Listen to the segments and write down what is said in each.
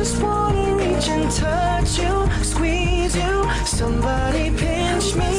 just wanna reach and touch you, squeeze you. Somebody pinch me.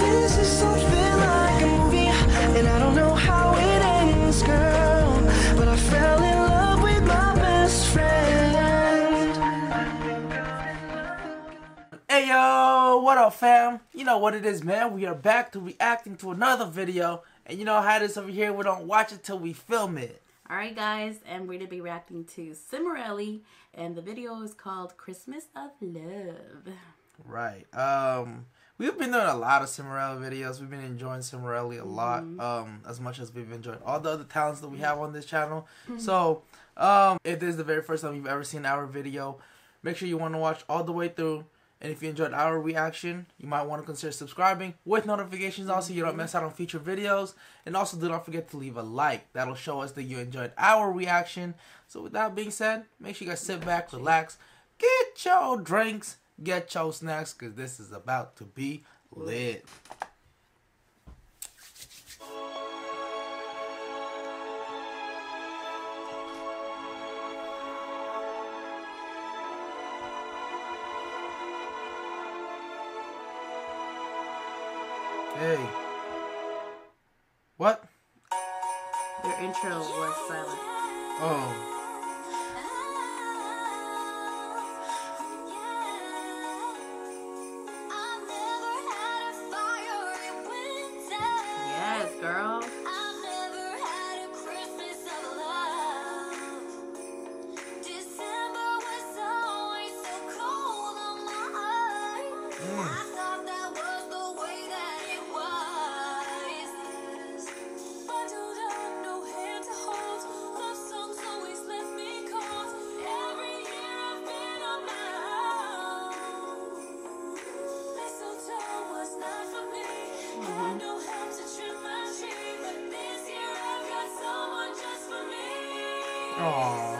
This is something like a movie, and I don't know how it ends, girl. But I fell in love with my best friend. Hey yo, what up fam? You know what it is man, we are back to reacting to another video and you know how this over here, we don't watch it till we film it. Alright guys, and we're going to be reacting to Cimorelli and the video is called Christmas of Love. Right. Um we've been doing a lot of Cimorelli videos. We've been enjoying Cimorelli a lot. Um as much as we've enjoyed all the other talents that we have on this channel. So um if this is the very first time you've ever seen our video, make sure you want to watch all the way through. And if you enjoyed our reaction, you might want to consider subscribing with notifications also you don't miss out on future videos. And also do not forget to leave a like. That'll show us that you enjoyed our reaction. So with that being said, make sure you guys sit back, relax, get your drinks, get your snacks, because this is about to be lit. Hey. What? Their intro was silent. Oh. Aww.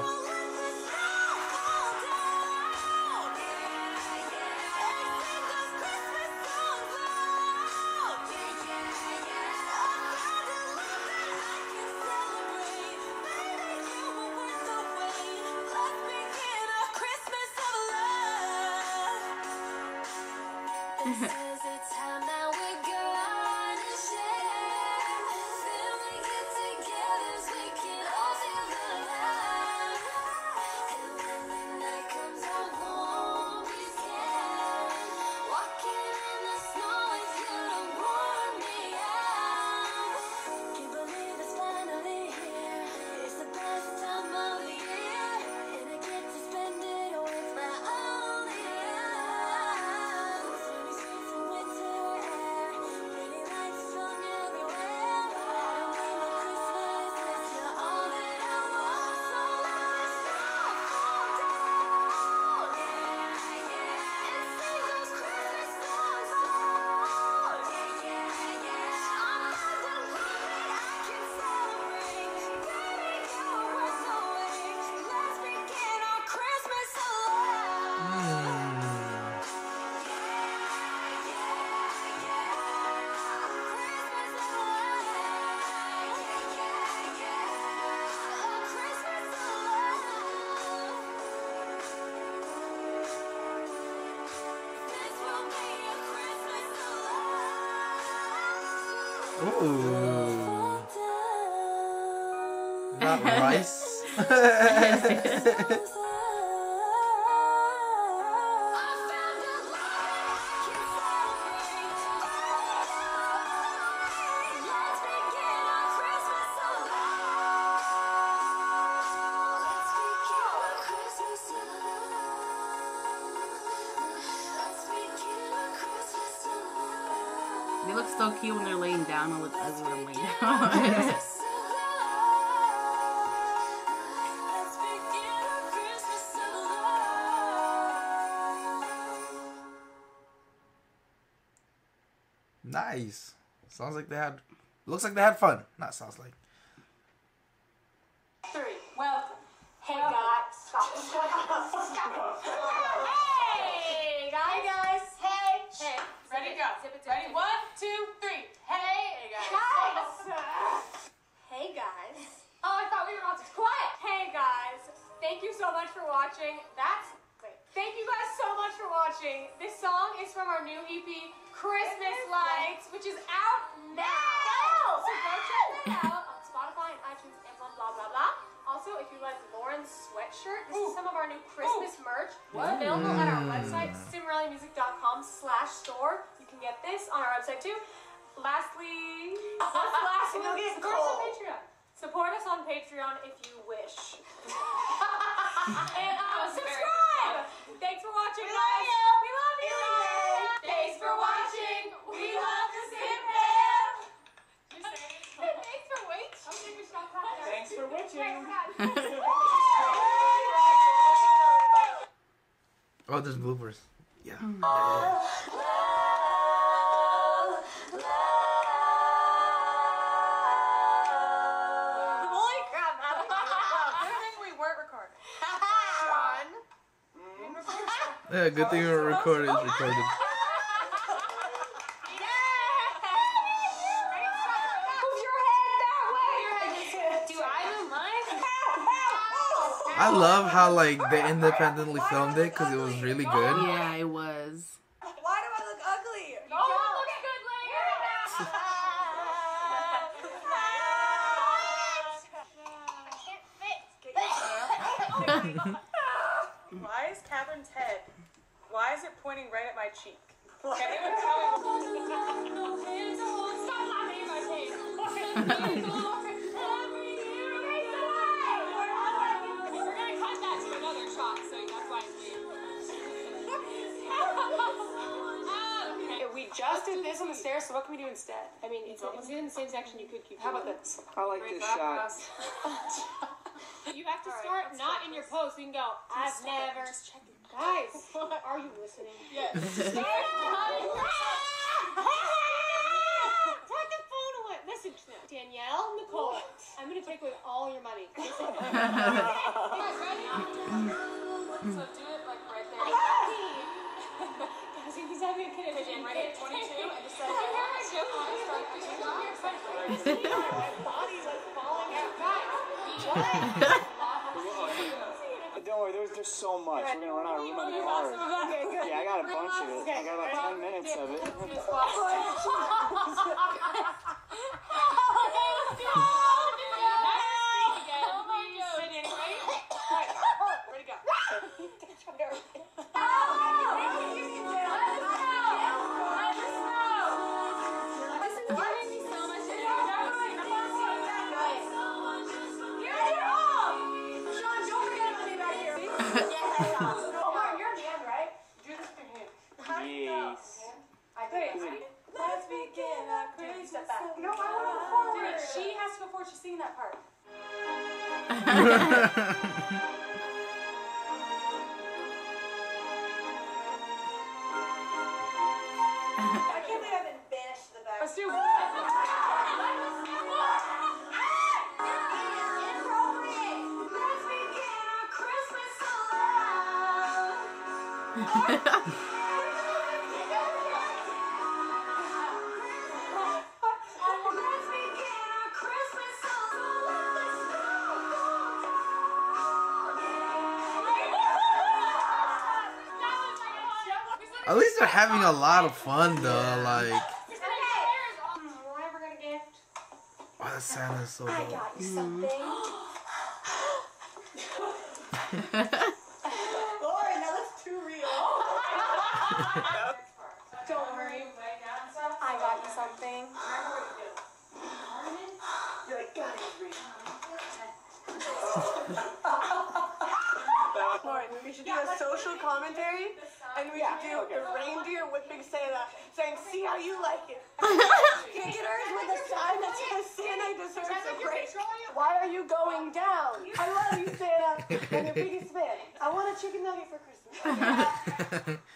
This Ooh. Not rice. They look so cute when they're laying down and look ugly when they're laying down. nice. Sounds like they had. Looks like they had fun. Not sounds like. Three. Welcome. Hey guys. Hey guys. Hey. Hey. Ready to go. Ready? One, two, three. Hey guys. Hey guys. Oh, I thought we were all just quiet. Hey guys. Thank you so much for watching. That's wait. Thank you guys so much for watching. This song is from our new EP, Christmas Lights, which is out now. So go check that out on Spotify and iTunes, Amazon, blah blah blah. Also, if you like Lauren's sweatshirt, this is some of our new Christmas merch. It's available at our website, cimorellimusic.com slash store. You can get this on our website too. Lastly, what's last It'll get Support us on. Patreon. Support us on Patreon if you wish. and uh, subscribe. Thanks for watching, guys. We love you. Thanks for watching. We love the Cim Fam. Thanks for waiting. Thanks for watching. Oh, there's bloopers. Mm. Yeah. Holy crap! Good thing we weren't recording. Sean. Yeah, good thing we're recorded. It's recorded. I love how like they independently filmed it because it was really good. Yeah, it was. Why do I look ugly? No, it looks good later. Why is Katherine's head? Why is it pointing right at my cheek? Can anyone tell me? Yeah, we just did this on the stairs, so what can we do instead? I mean, it's, it's in the same section. You could keep. How about this? I like this shot. it. You have to start not in your pose. So you can go. I've never. Guys, are you listening? Yes. Take the phone away. Message them. Danielle, Nicole, I'm gonna take away all your money. So do it Don't worry, there's just so much. We're gonna run out of room on the card. Yeah, I got a bunch of it. I got about 10 minutes of it. Christmas. No, I want to go forward. She has to go forward. She's singing that part. I can't believe I've been banished to the back. Let's do At least they're having a lot of fun though. Like, We're never gonna get. oh, that Santa is so I dope. got you something. Lauren, that looks too real. Don't worry. I got you something. You're like, God, it's real. Lauren, we should do a social commentary, and we should do the reindeer whipping Santa, saying, "See how you like it." Can't get hers with a sign that says Santa deserves a break. Why are you going down? I love you, Santa, and your biggest fan. I want a chicken nugget for Christmas.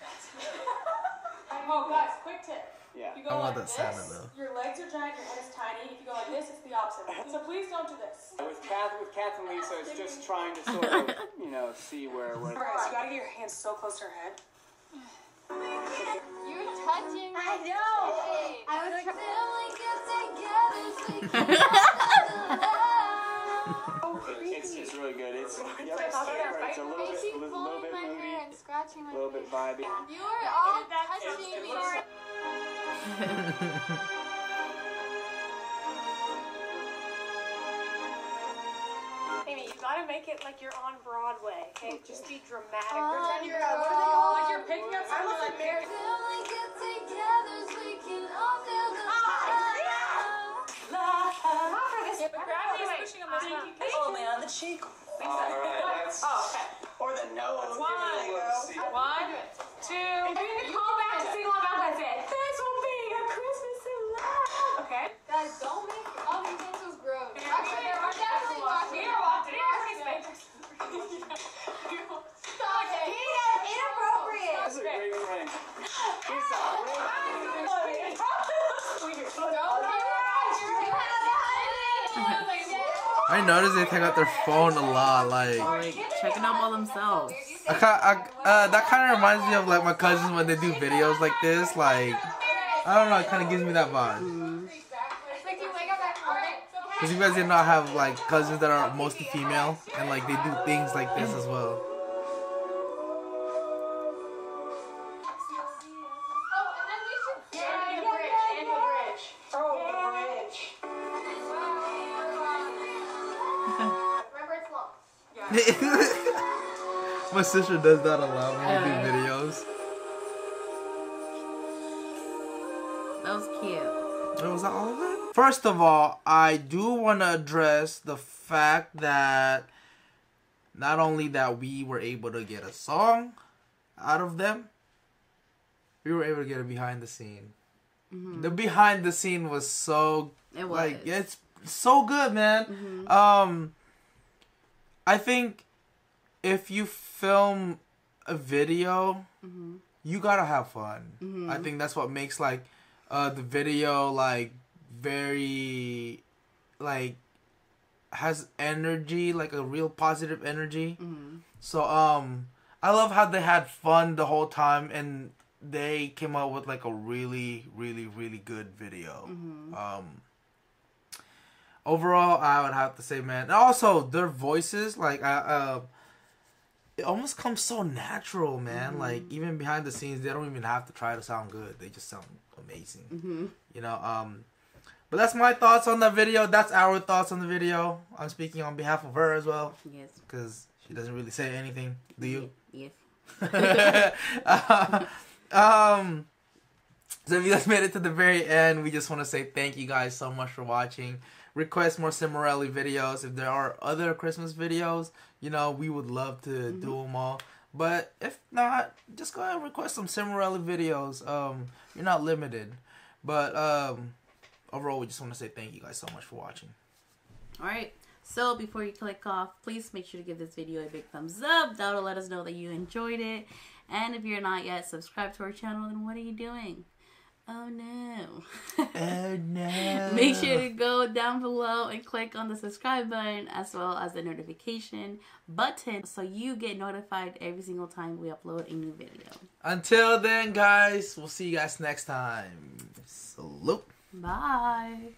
Oh, guys, quick tip. Yeah. You I go want like that Santa this, though. Your legs are giant, your head is tiny. If you go like this, it's the opposite. So please don't do this. With Kath, with Kath and Lisa, it's just trying to sort of, you know, see where where. Alright, so you gotta get your hands so close to her head. You're touching. I know. I was trying. a little bit, a little, little bit moody, and scratching my a little bit vibey. You are all touching me. Amy, you gotta make it like you're on Broadway. Okay, just be dramatic. On Pretend you're what are they? Like you're picking up something like Mary. Pushing on this one. Only on the cheek. Alright, that's. Oh, okay. Or the nose. One, one, two. And then you call back to sing on Valentine's Day. This will be a Christmas in love. Okay. Guys, don't make all these pencils gross. We Actually, they're definitely watching. are watching. We are watching. Stop it. Inappropriate. That's a great ring. He's a I noticed they take out their phone a lot. Like, Like checking out by themselves. I, I uh, that kind of reminds me of like my cousins when they do videos like this. Like, I don't know, it kind of gives me that vibe. Because you guys did not have like cousins that are mostly female and like they do things like this as well. my sister does not allow me to do uh. videos. That was cute. Was that all of it? First of all, I do want to address the fact that not only that we were able to get a song out of them, we were able to get a behind the scene. Mm-hmm. The behind the scene was so It was. like it's so good, man. Mm-hmm. Um, I think if you film a video, you gotta have fun. I think that's what makes like uh the video like very like has energy, like a real positive energy. So um, I love how they had fun the whole time and they came out with like a really, really, really good video. Um, overall, I would have to say, man. And also, their voices, like, I, uh, it almost comes so natural, man. Like, even behind the scenes, they don't even have to try to sound good. They just sound amazing. You know, um, but that's my thoughts on the video. That's our thoughts on the video. I'm speaking on behalf of her as well, Yes. because she doesn't really say anything. Do you? Yes. um so if you guys made it to the very end we just want to say thank you guys so much for watching request more Cimorelli videos if there are other christmas videos you know we would love to do them all but if not just go ahead and request some Cimorelli videos um you're not limited but um overall we just want to say thank you guys so much for watching All right. So before you click off, please make sure to give this video a big thumbs up. That will let us know that you enjoyed it. And if you're not yet subscribed to our channel, then what are you doing? Oh no. oh no Make sure to go down below and click on the subscribe button as well as the notification button so you get notified every single time we upload a new video. until then guys we'll see you guys next time salute Bye.